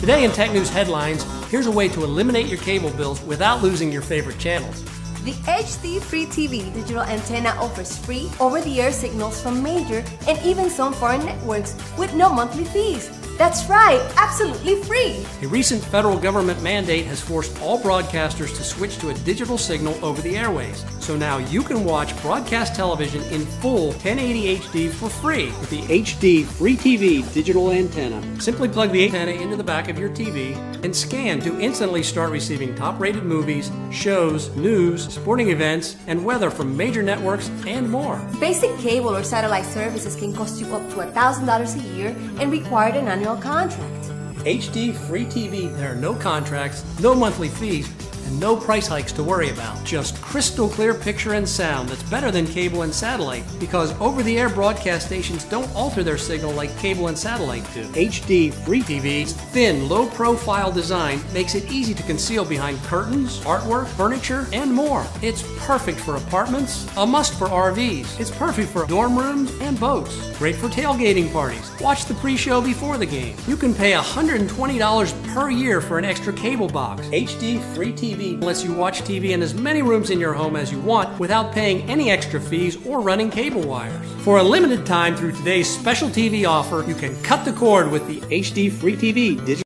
Today in Tech News Headlines, here's a way to eliminate your cable bills without losing your favorite channels. The HD Free TV digital antenna offers free over-the-air signals from major and even some foreign networks with no monthly fees. That's right, absolutely free. A recent federal government mandate has forced all broadcasters to switch to a digital signal over the airways. So now you can watch broadcast television in full 1080 HD for free with the HD Free TV digital antenna. Simply plug the antenna into the back of your TV and scan to instantly start receiving top rated movies, shows, news, sporting events, and weather from major networks and more. Basic cable or satellite services can cost you up to $1,000 a year and require an annual contract. HD Free TV, there are no contracts, no monthly fees, and no price hikes to worry about. Just crystal clear picture and sound that's better than cable and satellite because over the air broadcast stations don't alter their signal like cable and satellite do. HD Free TV's thin, low profile design makes it easy to conceal behind curtains, artwork, furniture, and more. It's perfect for apartments, a must for RVs. It's perfect for dorm rooms and boats. Great for tailgating parties. Watch the pre show before the game. You can pay $120 per year for an extra cable box. HD Free TV lets you watch TV in as many rooms in your home as you want without paying any extra fees or running cable wires. For a limited time through today's special TV offer, you can cut the cord with the HD Free TV digital